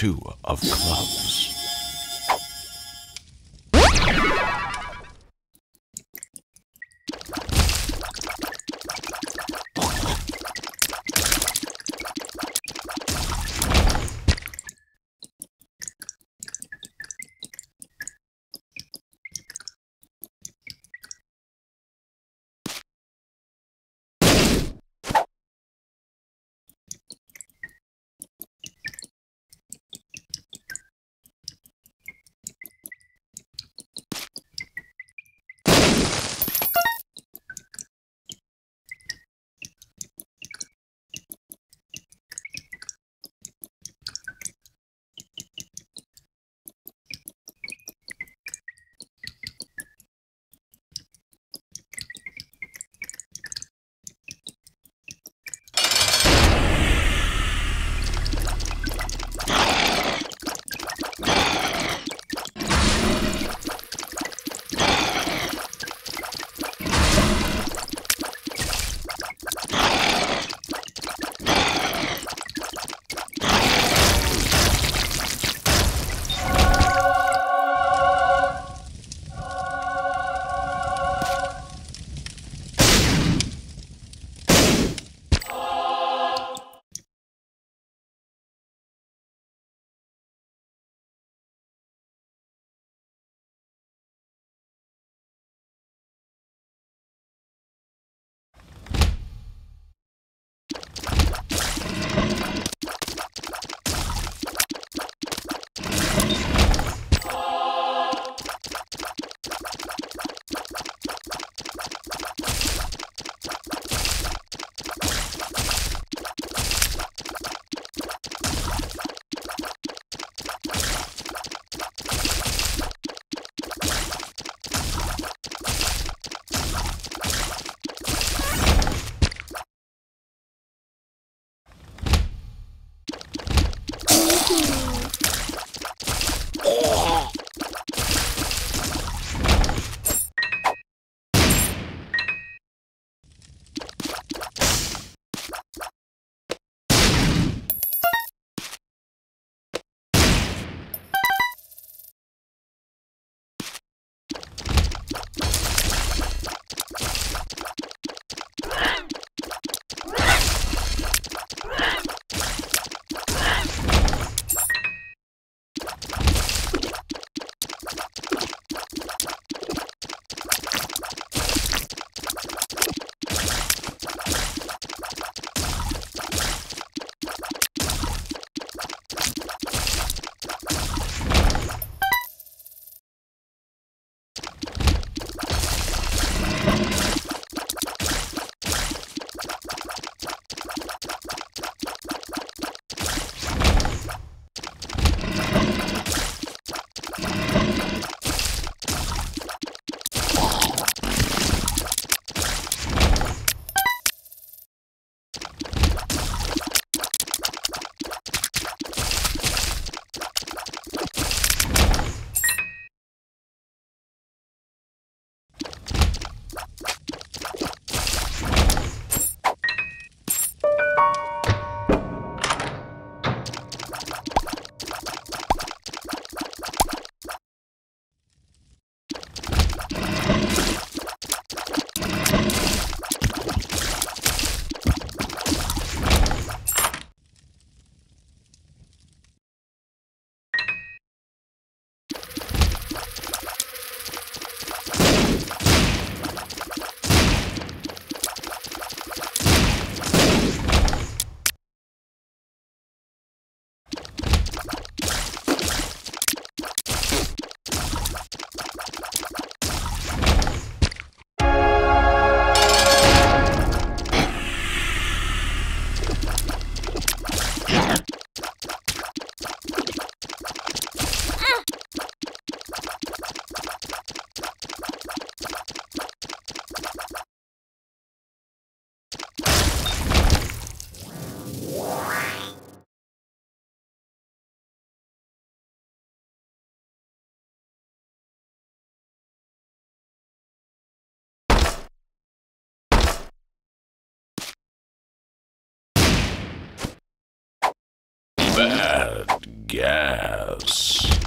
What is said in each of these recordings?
two of Bad guess.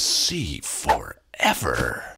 See forever.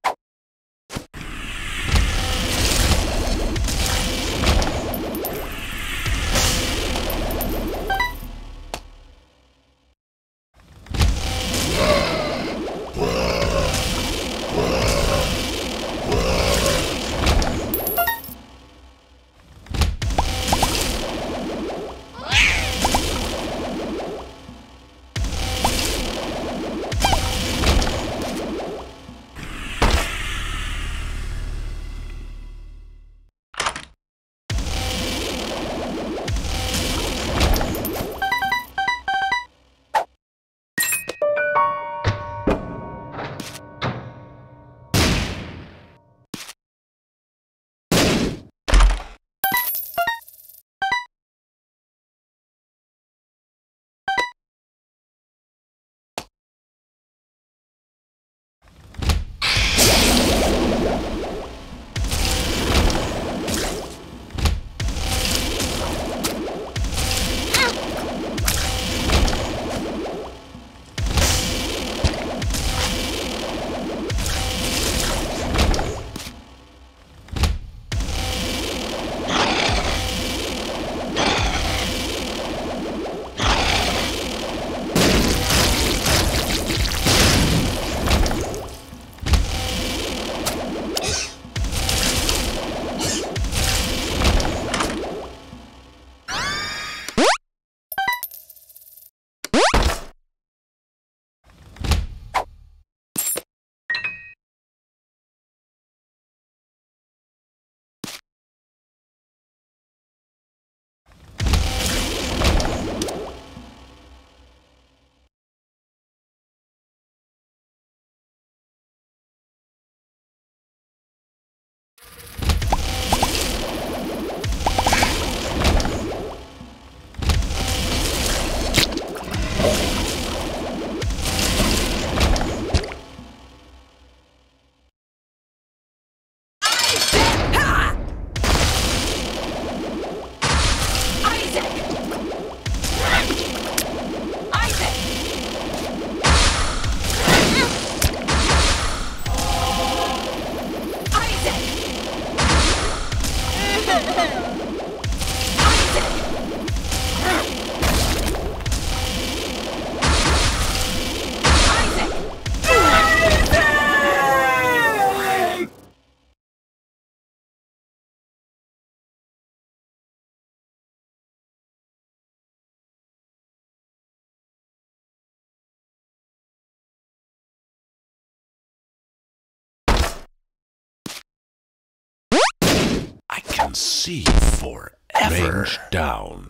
See forever. Range down.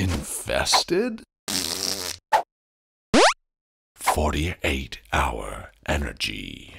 Infested? 48 hour energy.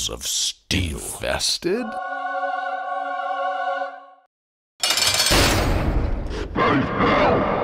Balls of steel. Infested? The